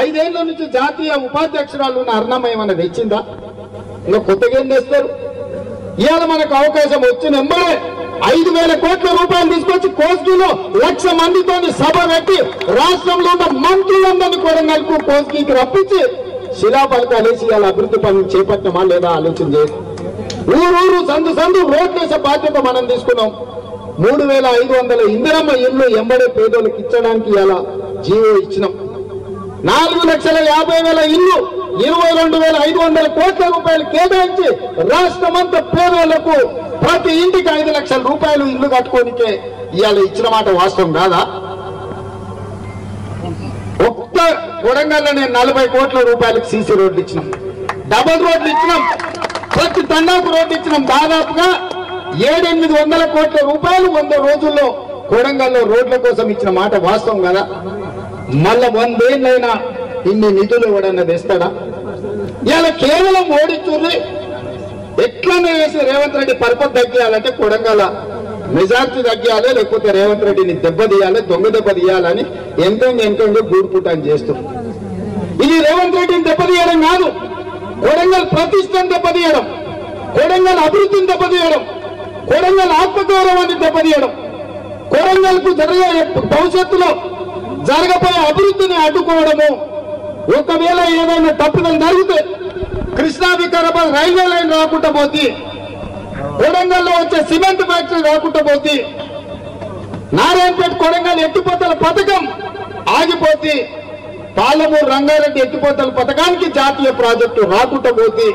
ఐదేళ్ళ నుంచి జాతీయ ఉపాధ్యక్షురాలు ఉన్న అరుణమ్మ ఏమైనా తెచ్చిందా? ఇంకా కొత్తగా ఏం చేస్తారు ఇవాళ మనకు అవకాశం వచ్చిన ఎంబడే ఐదు వేల కోట్ల రూపాయలు తీసుకొచ్చి కోస్గిలో లక్ష మందితో సభ పెట్టి రాష్ట్రంలో ఉన్న మంత్రులందరినీ కొడంగల్కు కోస్గికి రప్పించి శిలాఫలకాలు వేసి ఇవాళ అభివృద్ధి పనులు చేపట్టినమా లేదా ఆలోచన చేసి ఊరూరు సందు సందు రోడ్ వేసే బాధ్యత మనం తీసుకున్నాం. మూడు వేల ఐదు వందల ఇందిరమ్మ ఇల్లు ఎంబడే పేదోళ్ళకి ఇచ్చడానికి ఇలా జీవో ఇచ్చినాం. నాలుగు లక్షల యాభై వేల ఇల్లు ఇరవై రెండు వేల ఐదు వందల కోట్ల రూపాయలు కేటాయించి రాష్ట్రమంతా పేదోళ్ళకు ప్రతి ఇంటికి ఐదు లక్షల రూపాయలు ఇల్లు కట్టుకోనికే ఇవాళ ఇచ్చిన మాట వాస్తవం కాదా? ఒక్క కొడంగల్లో నేను నలభై కోట్ల రూపాయలకు సీసీ రోడ్లు ఇచ్చినాం. డబల్ రోడ్లు ఇచ్చినాం. ప్రతి తండాకు రోడ్లు ఇచ్చినాం. దాదాపుగా ఏడెనిమిది వందల కోట్ల రూపాయలు వంద రోజుల్లో కొడంగల్లో రోడ్ల కోసం ఇచ్చిన మాట వాస్తవం కదా? మళ్ళా వందేళ్ళైనా ఇన్ని నిధులు ఎవడన్నా తెస్తాడా? ఇలా కేవలం ఓడిచ్చుర్రి ఎట్లనే వేసి రేవంత్ రెడ్డి పరపతి తగ్గియాలంటే కొడంగల మెజార్టీ తగ్గియాలి లేకపోతే రేవంత్ రెడ్డిని దెబ్బతీయాలి దొంగ దెబ్బ తీయాలని ఎంతంగా ఎంతంగా గూడుపుటాన్ని చేస్తుంది ఇది రేవంత్ రెడ్డిని దెబ్బతీయడం కాదు కొడంగల్ ప్రతిష్టను దెబ్బతీయడం కొడంగల్ అభివృద్ధిని దెబ్బతీయడం కొడంగల్ ఆత్మగౌరవాన్ని దెబ్బతీయడం కొడంగల్కు జరిగే భవిష్యత్తులో జరగబోయే అభివృద్ధిని అడ్డుకోవడము ఒకవేళ ఏదైనా తప్పిదం జరిగితే కృష్ణా వికారాబాద్ రైల్వే లైన్ రాకుండా పోతే కొడంగల్లో వచ్చే సిమెంట్ ఫ్యాక్టరీ రాకుండా పోతే నారాయణపేట కొడంగల్ ఎత్తిపోతల పథకం ఆగిపోతే పాలమూరు రంగారెడ్డి ఎత్తిపోతల పథకానికి జాతీయ ప్రాజెక్టు రాకుండా పోతే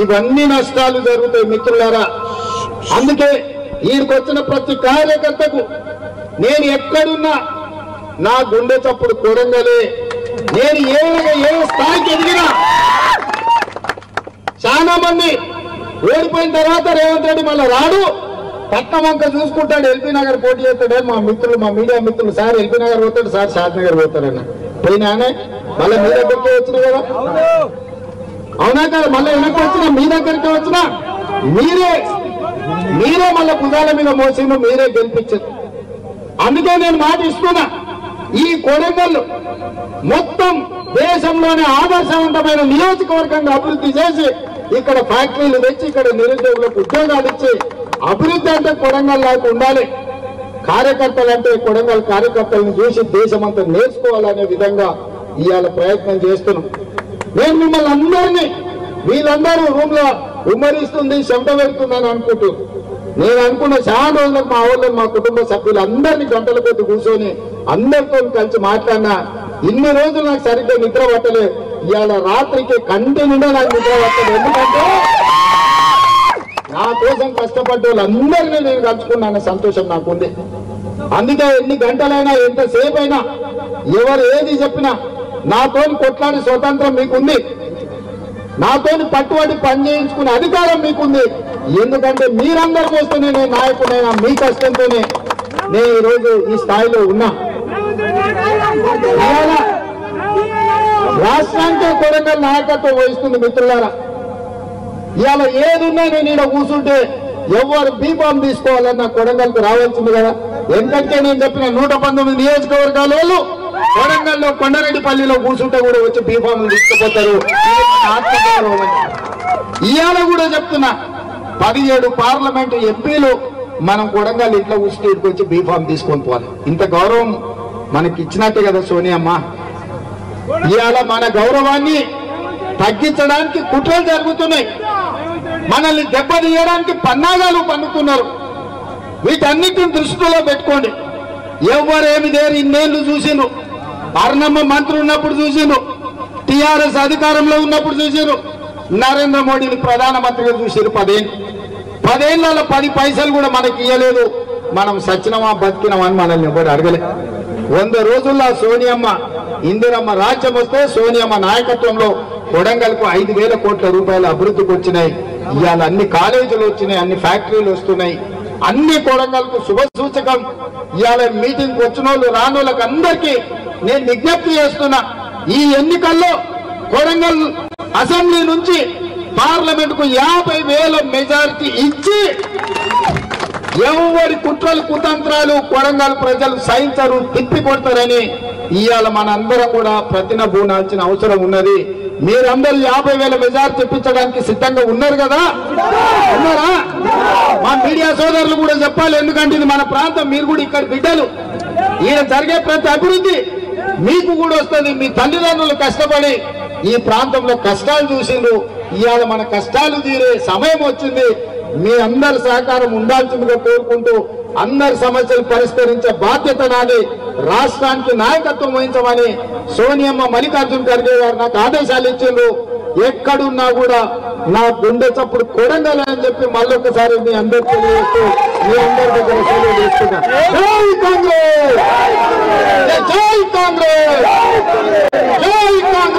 ఇవన్నీ నష్టాలు జరుగుతాయి మిత్రులారా. అందుకే ఈయనకు వచ్చిన ప్రతి కార్యకర్తకు నేను ఎక్కడున్నా నా గుండె చప్పుడు కొడంగలే నేను ఏ ఏ స్థాయికి ఎదిగినా చాలా మంది ఓడిపోయిన తర్వాత రేవంత్ రెడ్డి మళ్ళీ రాడు. పట్నం వంక చూసుకుంటాడు ఎల్బీ నగర్ పోటీ చేస్తాడే మా మిత్రులు మా మీడియా మిత్రులు. సార్ ఎల్బీ నగర్ పోతాడు సార్ షాద్ నగర్ పోతాడన్న. పోయినానే మళ్ళీ మీ దగ్గరికి వచ్చిన కదా? అవునా కదా మళ్ళీ వెనక్కి వచ్చినా మీ దగ్గరికి వచ్చినా? మీరే మీరే మళ్ళీ కుదాల మీద మోసిండు మీరే గెలిపించారు. అందుకే నేను మాట ఇస్తున్నా. ఈ కొడంగల్ మొత్తం దేశంలోనే ఆదర్శవంతమైన నియోజకవర్గంగా అభివృద్ధి చేసి ఇక్కడ ఫ్యాక్టరీలు తెచ్చి ఇక్కడ నిరుద్యోగులకు ఉద్యోగాలు ఇచ్చి అభివృద్ధి అంటే కొడంగల్ లాగా ఉండాలి. కార్యకర్తలు అంటే కొడంగల్ కార్యకర్తలను చూసి దేశమంతా నేర్చుకోవాలనే విధంగా ఇవాళ ప్రయత్నం చేస్తున్నాం. నేను మిమ్మల్ని అందరినీ వీళ్ళందరూ రూమ్లో ఉమ్మరిస్తుంది శబ్దం పెడుతుందని అనుకుంటూ నేను అనుకున్న చాలా రోజులకు మా వాళ్ళు మా కుటుంబ సభ్యులు అందరినీ గంటల కొద్ది కూర్చొని అందరితో కలిసి మాట్లాడినా ఇన్ని రోజులు నాకు సరిగ్గా నిద్ర పట్టలేదు ఇవాళ రాత్రికి కంటి నిండా నాకు నిద్ర పట్టలేదు ఎందుకంటే నా కోసం కష్టపడ్డ వాళ్ళందరినీ నేను కలుసుకున్నాను సంతోషం నాకుంది. అందుకే ఎన్ని గంటలైనా ఎంతసేపు అయినా ఎవరు ఏది చెప్పినా నాతోని కొట్లాడి స్వతంత్రం మీకుంది. నాతోని పట్టుబడి పని చేయించుకునే అధికారం మీకుంది. ఎందుకంటే మీరందరి కోసమే నేను నాయకుడైనా మీ కష్టంతోనే నేను ఈరోజు ఈ స్థాయిలో ఉన్నా. రాష్ట్రానికి కొడంగల్ నాయకత్వం వహిస్తుంది మిత్రులారా. ఇవాళ ఏదున్నా నేను ఇక్కడ కూర్చుంటే ఎవరు బీఫామ్ తీసుకోవాలన్న కొడంగల్కి రావాల్సింది కదా. ఎందుకంటే నేను చెప్పిన నూట పంతొమ్మిది నియోజకవర్గాల వాళ్ళు కొడంగల్లో కొండరెడ్డిపల్లిలో కూర్చుంటే కూడా వచ్చి బీఫామ్ తీసుకుపోతారు. ఇవాళ కూడా చెప్తున్నా పదిహేడు పార్లమెంట్ ఎంపీలు మనం కొడంగల్ ఇంట్లో కూర్చుంటే వచ్చి బీఫామ్ తీసుకొని పోవాలి. ఇంత గౌరవం మనకి ఇచ్చినట్టే కదా సోనియమ్మ. ఇవాళ మన గౌరవాన్ని తగ్గించడానికి కుట్రలు జరుగుతున్నాయి. మనల్ని దెబ్బతీయడానికి పన్నాగాలు పన్నుతున్నారు వీటన్నిటిని దృష్టిలో పెట్టుకోండి. ఎవరేమి దేరు ఇన్నేళ్ళు చూసిండ్రు అర్ణమ్మ మంత్రి ఉన్నప్పుడు చూసిను టిఆర్ఎస్ అధికారంలో ఉన్నప్పుడు చూసిరు నరేంద్ర మోడీని ప్రధానమంత్రిగా చూసారు పదేళ్ళు. పదేళ్ళలో పది పైసలు కూడా మనకి ఇవ్వలేదు మనం సచ్చినమా బతికినమా అని మనల్ని ఎవరు అడగలేదు వంద రోజుల్లో సోనియమ్మ ఇందిరమ్మ రాజ్యం వస్తే సోనియమ్మ నాయకత్వంలో కొడంగల్కు ఐదు వేల కోట్ల రూపాయల అభివృద్ధికి వచ్చినాయి. ఇవాళ అన్ని కాలేజీలు వచ్చినాయి అన్ని ఫ్యాక్టరీలు వస్తున్నాయి. అన్ని కొడంగల్కు శుభ సూచకం. ఇవాళ మీటింగ్ వచ్చిన వాళ్ళు రానోళ్ళకి అందరికీ నేను విజ్ఞప్తి చేస్తున్నా ఈ ఎన్నికల్లో కొడంగల్ అసెంబ్లీ నుంచి పార్లమెంట్కు యాభై వేల మెజారిటీ ఇచ్చి ఎవరి కుట్రలు కుతంత్రాలు కొడంగల్ ప్రజలు సహించరు తిప్పి కొడతారని ఇవాళ మనందరం కూడా ప్రతిన బూనాల్సిన అవసరం ఉన్నది. మీరందరూ యాభై వేల మెజార్ తెప్పించడానికి సిద్ధంగా ఉన్నారు కదా? ఉన్నారా? మా మీడియా సోదరులు కూడా చెప్పాలి ఎందుకంటే ఇది మన ప్రాంతం మీరు కూడా ఇక్కడ బిడ్డలు. ఈయన జరిగే ప్రతి అభివృద్ధి మీకు కూడా వస్తుంది. మీ తల్లిదండ్రులు కష్టపడి ఈ ప్రాంతంలో కష్టాలు చూసిండ్రు. ఇవాళ మన కష్టాలు తీరే సమయం వచ్చింది. మీ అందరి సహకారం ఉండాల్సిందిగా కోరుకుంటూ అందరి సమస్యలు పరిష్కరించే బాధ్యత నాది. రాష్ట్రానికి నాయకత్వం వహించమని సోనియమ్మ మల్లికార్జున ఖర్గే గారు నాకు ఆదేశాలు ఇచ్చిండ్రు. ఎక్కడున్నా కూడా నా గుండె చప్పుడు కొడంగల్ అని చెప్పి మళ్ళొకసారి మీ అందరు తెలియజేస్తూ మీ అందరి దగ్గర సెలవు తీసుకున్నా జై కాంగ్రెస్! జై కాంగ్రెస్! జై కాంగ్రెస్!